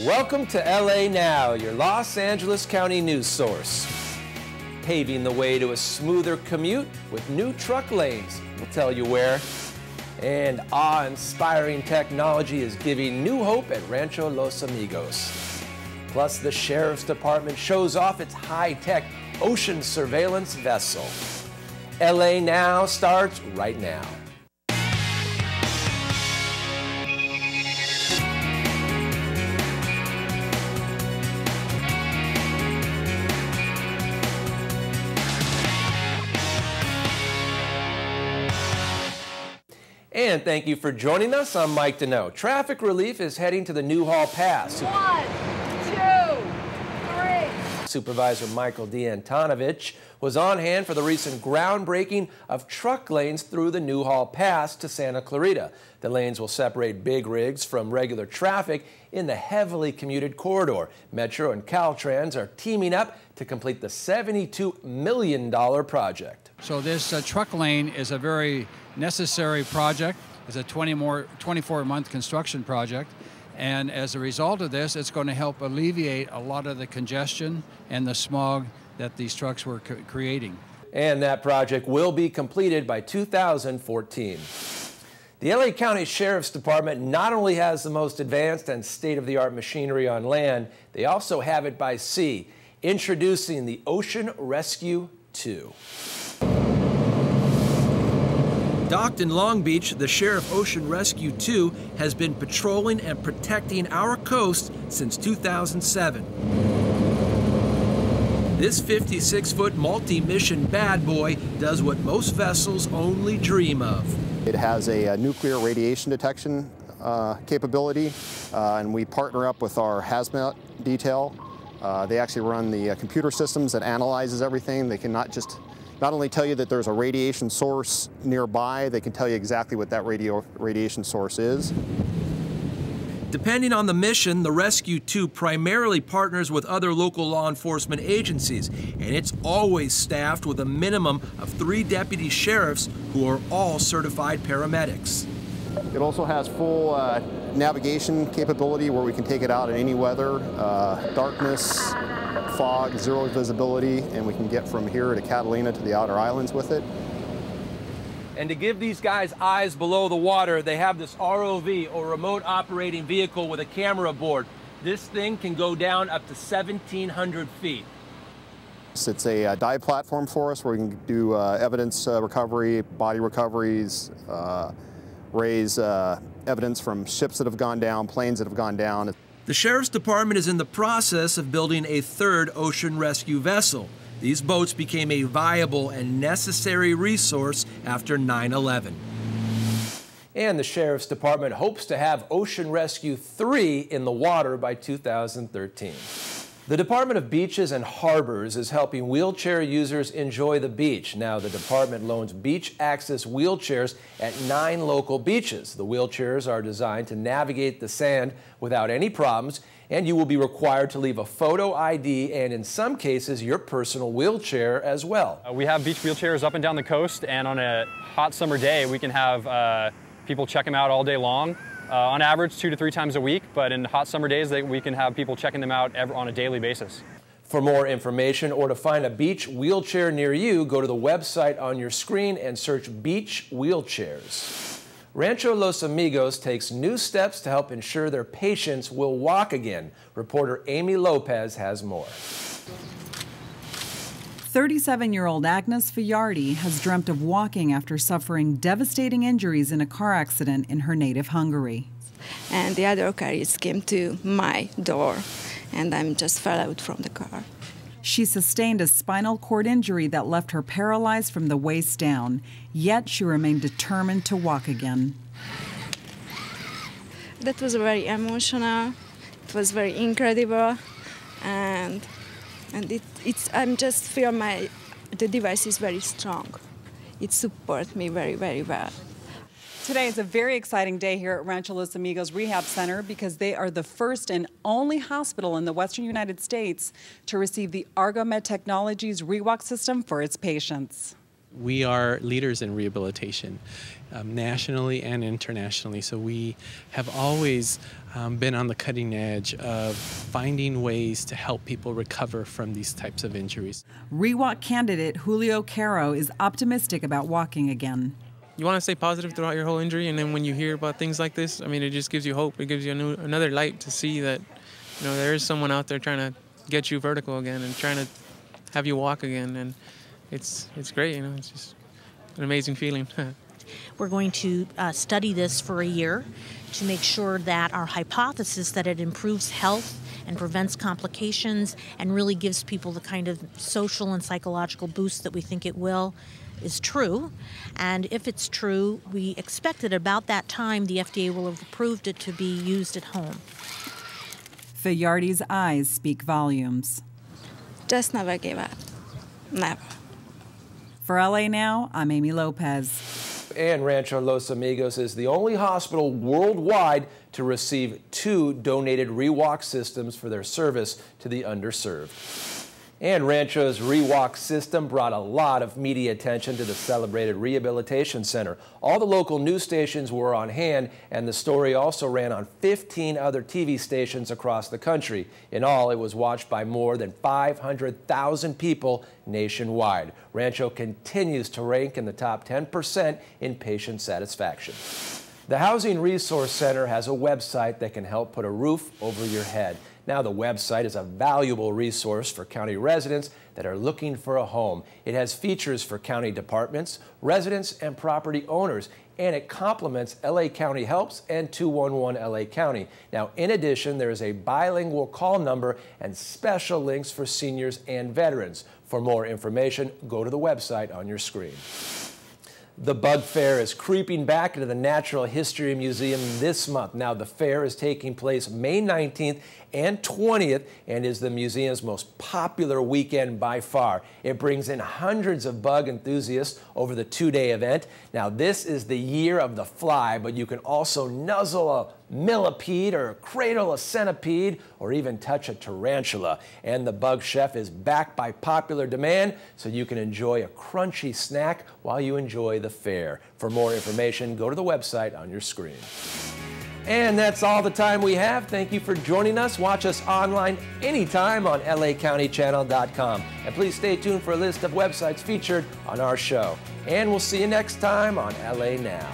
Welcome to LA Now, your Los Angeles County news source. Paving the way to a smoother commute with new truck lanes. We'll tell you where. And awe-inspiring technology is giving new hope at Rancho Los Amigos. Plus, the Sheriff's Department shows off its high-tech ocean surveillance vessel. LA Now starts right now. And thank you for joining us. I'm Mike Deneau. Traffic relief is heading to the Newhall Pass. One. Supervisor Michael D. Antonovich was on hand for the recent groundbreaking of truck lanes through the Newhall Pass to Santa Clarita. The lanes will separate big rigs from regular traffic in the heavily commuted corridor. Metro and Caltrans are teaming up to complete the $72 million project. So this uh, truck lane is a very necessary project. It's a 20 more, 24 month construction project. And as a result of this, it's going to help alleviate a lot of the congestion and the smog that these trucks were creating. And that project will be completed by 2014. The LA County Sheriff's Department not only has the most advanced and state-of-the-art machinery on land, they also have it by sea. Introducing the Ocean Rescue 2. Docked in Long Beach, the Sheriff Ocean Rescue 2 has been patrolling and protecting our coast since 2007. This 56 foot multi mission bad boy does what most vessels only dream of. It has a, a nuclear radiation detection uh, capability, uh, and we partner up with our hazmat detail. Uh, they actually run the uh, computer systems that analyzes everything. They can not just not only tell you that there's a radiation source nearby, they can tell you exactly what that radio radiation source is. Depending on the mission, the Rescue 2 primarily partners with other local law enforcement agencies, and it's always staffed with a minimum of three deputy sheriffs who are all certified paramedics. It also has full uh, navigation capability where we can take it out in any weather, uh, darkness, fog, zero visibility, and we can get from here to Catalina to the outer islands with it. And to give these guys eyes below the water, they have this ROV or remote operating vehicle with a camera aboard. This thing can go down up to 1,700 feet. It's a uh, dive platform for us where we can do uh, evidence uh, recovery, body recoveries, uh, raise uh, evidence from ships that have gone down, planes that have gone down. The Sheriff's Department is in the process of building a third ocean rescue vessel. These boats became a viable and necessary resource after 9 11. And the Sheriff's Department hopes to have Ocean Rescue 3 in the water by 2013. The Department of Beaches and Harbors is helping wheelchair users enjoy the beach. Now, the department loans beach access wheelchairs at nine local beaches. The wheelchairs are designed to navigate the sand without any problems, and you will be required to leave a photo ID and, in some cases, your personal wheelchair as well. Uh, we have beach wheelchairs up and down the coast, and on a hot summer day, we can have uh, people check them out all day long. Uh, on average, two to three times a week, but in hot summer days, they, we can have people checking them out every, on a daily basis. For more information or to find a beach wheelchair near you, go to the website on your screen and search Beach Wheelchairs. Rancho Los Amigos takes new steps to help ensure their patients will walk again. Reporter Amy Lopez has more. 37 year old Agnes Fiardi has dreamt of walking after suffering devastating injuries in a car accident in her native Hungary. And the other carriers came to my door, and I just fell out from the car. She sustained a spinal cord injury that left her paralyzed from the waist down, yet she remained determined to walk again. That was very emotional, it was very incredible, and and it, it's I'm just feel my the device is very strong. It supports me very very well. Today is a very exciting day here at Rancho Los Amigos Rehab Center because they are the first and only hospital in the western United States to receive the Argomed Technologies ReWalk system for its patients. We are leaders in rehabilitation, um, nationally and internationally. So we have always um, been on the cutting edge of finding ways to help people recover from these types of injuries. ReWalk candidate Julio Caro is optimistic about walking again. You want to stay positive throughout your whole injury, and then when you hear about things like this, I mean, it just gives you hope. It gives you new, another light to see that, you know, there is someone out there trying to get you vertical again and trying to have you walk again, and it's it's great. You know, it's just an amazing feeling. We're going to uh, study this for a year to make sure that our hypothesis that it improves health and prevents complications and really gives people the kind of social and psychological boost that we think it will is true. And if it's true, we expect that about that time the FDA will have approved it to be used at home. Fayardi's eyes speak volumes. Just never give up. Never. For LA Now, I'm Amy Lopez. And Rancho Los Amigos is the only hospital worldwide to receive two donated ReWalk systems for their service to the underserved. And Rancho's ReWalk system brought a lot of media attention to the celebrated rehabilitation center. All the local news stations were on hand, and the story also ran on 15 other TV stations across the country. In all, it was watched by more than 500,000 people nationwide. Rancho continues to rank in the top 10% in patient satisfaction. The Housing Resource Center has a website that can help put a roof over your head. Now, the website is a valuable resource for county residents that are looking for a home. It has features for county departments, residents, and property owners, and it complements LA County Helps and 211 LA County. Now, in addition, there is a bilingual call number and special links for seniors and veterans. For more information, go to the website on your screen. The Bug Fair is creeping back into the Natural History Museum this month. Now, the fair is taking place May 19th and 20th and is the museum's most popular weekend by far. It brings in hundreds of bug enthusiasts over the two-day event. Now, this is the year of the fly, but you can also nuzzle a millipede or cradle a centipede or even touch a tarantula. And the Bug Chef is back by popular demand, so you can enjoy a crunchy snack while you enjoy the fair. For more information, go to the website on your screen. And that's all the time we have. Thank you for joining us. Watch us online anytime on lacountychannel.com. And please stay tuned for a list of websites featured on our show. And we'll see you next time on LA Now.